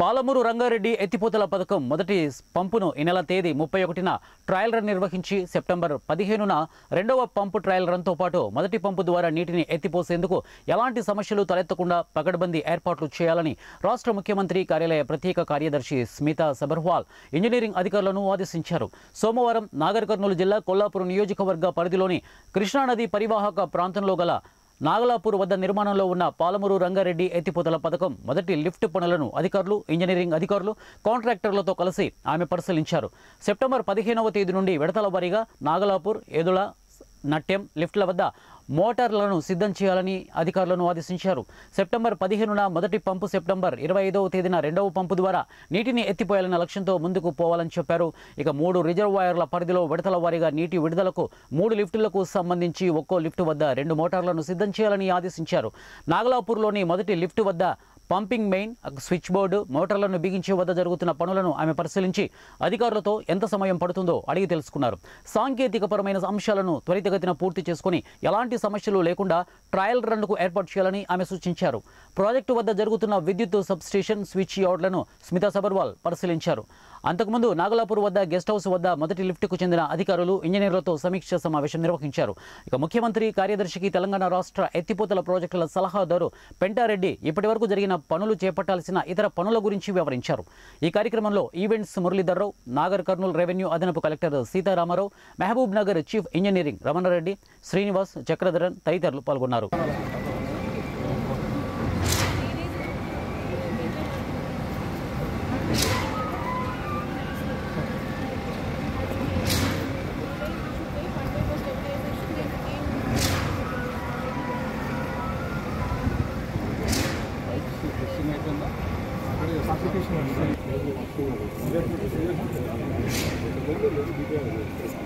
పాలమూరు రంగారెడ్డి ఎత్తిపోతల పథకం మొదటి పంపును ఈ నెల తేదీ ముప్పై ఒకటిన ట్రయల్ రన్ నిర్వహించి సెప్టెంబర్ పదిహేనున రెండవ పంపు ట్రయల్ రన్తో పాటు మొదటి పంపు ద్వారా నీటిని ఎత్తిపోసేందుకు ఎలాంటి సమస్యలు తలెత్తకుండా పకడ్బందీ ఏర్పాట్లు చేయాలని రాష్ట్ర ముఖ్యమంత్రి కార్యాలయ ప్రత్యేక కార్యదర్శి స్మితా సబర్వాల్ ఇంజనీరింగ్ అధికారులను ఆదేశించారు. సోమవారం నాగర్ కర్నూలు జిల్లా కొల్లాపూర్ నియోజకవర్గ పరిధిలోని కృష్ణానది పరివాహక ప్రాంతంలో గల నాగలాపూర్ వద్ద నిర్మాణంలో ఉన్న పాలమూరు రంగారెడ్డి ఎత్తిపోతల పథకం మొదటి లిఫ్ట్ పనులను అధికారులు ఇంజనీరింగ్ అధికారులు కాంట్రాక్టర్లతో కలిసి ఆమె పరిశీలించారు. సెప్టెంబర్ పదిహేనవ తేదీ నుండి విడతల వారీగా నాగలాపూర్ ఏదుల నట్యం లిఫ్ట్ల వద్ద మోటార్లను సిద్ధం చేయాలని అధికారులను ఆదేశించారు. సెప్టెంబర్ పదిహేనున మొదటి పంపు సెప్టెంబర్ ఇరవై ఐదవ తేదీన రెండవ పంపు ద్వారా నీటిని ఎత్తిపోయాలన్న లక్ష్యంతో ముందుకు పోవాలని చెప్పారు. ఇక మూడు రిజర్వాయర్ల పరిధిలో విడతల వారీగా నీటి విడుదలకు మూడు లిఫ్టులకు సంబంధించి ఒక్కో లిఫ్ట్ వద్ద రెండు మోటార్లను సిద్ధం చేయాలని ఆదేశించారు. నాగలాపూర్లోని మొదటి లిఫ్ట్ వద్ద పంపింగ్ మెయిన్ స్విచ్ బోర్డు మోటార్లను బిగించే వద్ద జరుగుతున్న పనులను ఆమె పరిశీలించి అధికారులతో ఎంత సమయం పడుతుందో అడిగి తెలుసుకున్నారు. సాంకేతికపరమైన అంశాలను త్వరితగతిన పూర్తి చేసుకుని ఎలాంటి సమస్యలు లేకుండా ట్రయల్ రన్కు ఏర్పాటు చేయాలని ఆమె సూచించారు. ప్రాజెక్టు వద్ద జరుగుతున్న విద్యుత్ సబ్స్టేషన్ స్విచ్ యార్డులను స్మితా సబర్వాల్ పరిశీలించారు. అంతకుముందు నాగలాపూర్ వద్ద గెస్ట్ హౌస్ వద్ద మొదటి లిఫ్ట్కు చెందిన అధికారులు ఇంజనీర్లతో సమీక్ష సమావేశం నిర్వహించారు. ఇక ముఖ్యమంత్రి కార్యదర్శికి తెలంగాణ రాష్ట్ర ఎత్తిపోతల ప్రాజెక్టుల సలహాదారు పెంటారెడ్డి ఇప్పటివరకు జరిగిన పనులు చేపట్టాల్సిన ఇతర పనుల గురించి వివరించారు. ఈ కార్యక్రమంలో ఈవెంట్స్ మురళీధర్రావు నాగర్ కర్నూలు రెవెన్యూ అదనపు collector Sitarama Rao Mahabubnagar chief engineering Ramana Reddy Srinivas Chakradharan తదితరులు పాల్గొన్నారు. application.